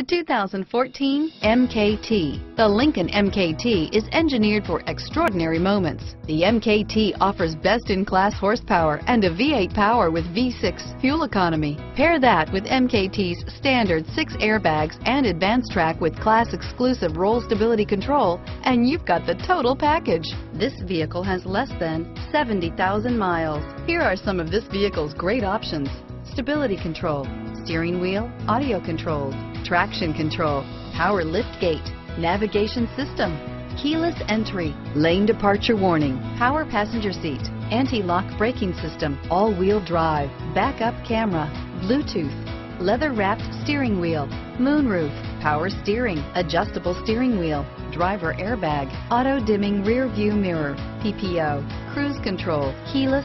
The 2014 MKT. The Lincoln MKT is engineered for extraordinary moments. The MKT offers best-in-class horsepower and a V8 power with V6 fuel economy. Pair that with MKT's standard six airbags and AdvanceTrac with class exclusive roll stability control, and you've got the total package. This vehicle has less than 70,000 miles. Here are some of this vehicle's great options. Stability control, steering wheel, audio controls, traction control, power lift gate, navigation system, keyless entry, lane departure warning, power passenger seat, anti-lock braking system, all-wheel drive, backup camera, Bluetooth, leather-wrapped steering wheel, moonroof, power steering, adjustable steering wheel, driver airbag, auto-dimming rear view mirror, PPO, cruise control, keyless